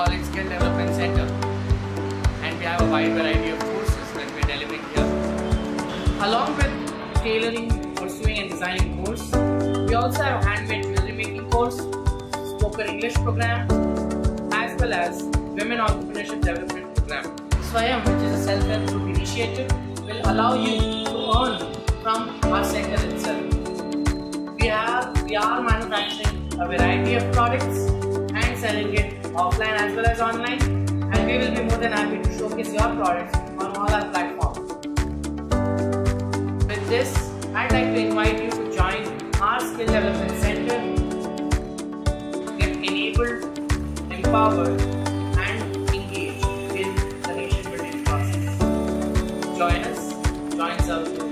Kaushalya Skill Development Center and we have a wide variety of courses that we're delivering here. Along with tailoring, pursuing and designing course, we also have handmade jewelry making course, spoken English program, as well as women entrepreneurship development program. Swayam, which is a self-help group initiative, will allow you to earn from our center itself. We are we are manufacturing a variety of products selling it offline as well as online, and we will be more than happy to showcase your products on all our platforms. With this, I'd like to invite you to join our skill development center, get enabled, empowered, and engaged in the nation building process. Join us, join South